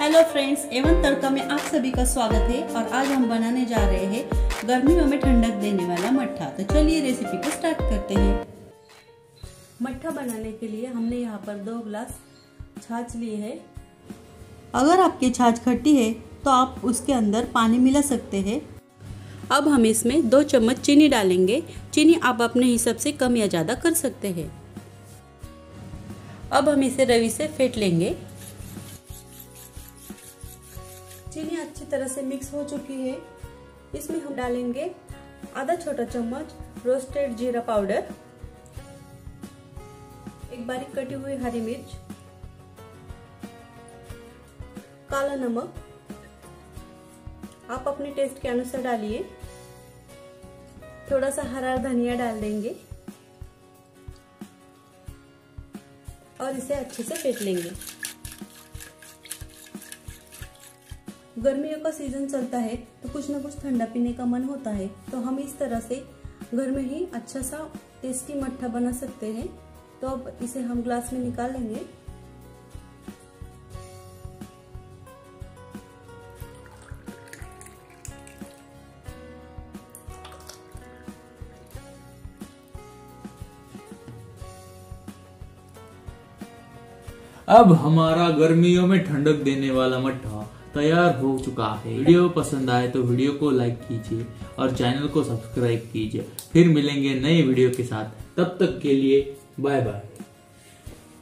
Hello friends एवं तड़का में आप सभी का स्वागत है और आज हम बनाने जा रहे हैं गर्मियों में हमें ठंडक देने वाला मट्ठा। तो चलिए रेसिपी को स्टार्ट करते हैं। मट्ठा बनाने के लिए हमने यहाँ पर दो ग्लास छाछ लिए है। अगर आपकी छाछ खट्टी है तो आप उसके अंदर पानी मिला सकते हैं। अब हम इसमें दो चम्मच चीनी डालेंगे। चीनी आप अपने हिसाब से कम या ज़्यादा कर सकते हैं। अब हम इसे रवि से फेंट लेंगे। चीनी अच्छी तरह से मिक्स हो चुकी है। इसमें हम डालेंगे आधा छोटा चम्मच रोस्टेड जीरा पाउडर एक बारीक कटी हुई हरी मिर्च, काला नमक। आप अपने टेस्ट के अनुसार डालिए। थोड़ा सा हरा धनिया डाल देंगे और इसे अच्छे से फेंट लेंगे। गर्मियों का सीज़न चलता है तो कुछ ना कुछ ठंडा पीने का मन होता है तो हम इस तरह से घर में ही अच्छा सा टेस्टी मट्ठा बना सकते हैं। तो अब इसे हम ग्लास में निकाल लेंगे। अब हमारा गर्मियों में ठंडक देने वाला मट्ठा। तैयार हो चुका है। वीडियो पसंद आए तो वीडियो को लाइक कीजिए और चैनल को सब्सक्राइब कीजिए। फिर मिलेंगे नए वीडियो के साथ। तब तक के लिए बाय बाय